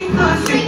Country